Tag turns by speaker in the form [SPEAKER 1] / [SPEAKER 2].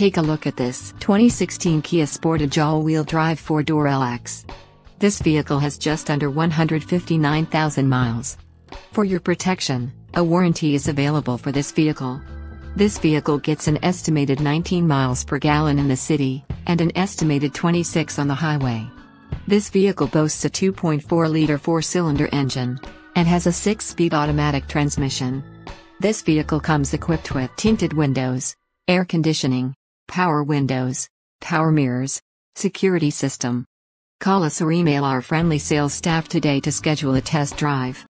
[SPEAKER 1] Take a look at this 2016 Kia Sportage all-wheel drive 4-door LX. This vehicle has just under 159,000 miles. For your protection, a warranty is available for this vehicle. This vehicle gets an estimated 19 miles per gallon in the city, and an estimated 26 on the highway. This vehicle boasts a 2.4-liter four-cylinder engine, and has a 6-speed automatic transmission. This vehicle comes equipped with tinted windows, air conditioning, power windows, power mirrors, security system. Call us or email our friendly sales staff today to schedule a test drive.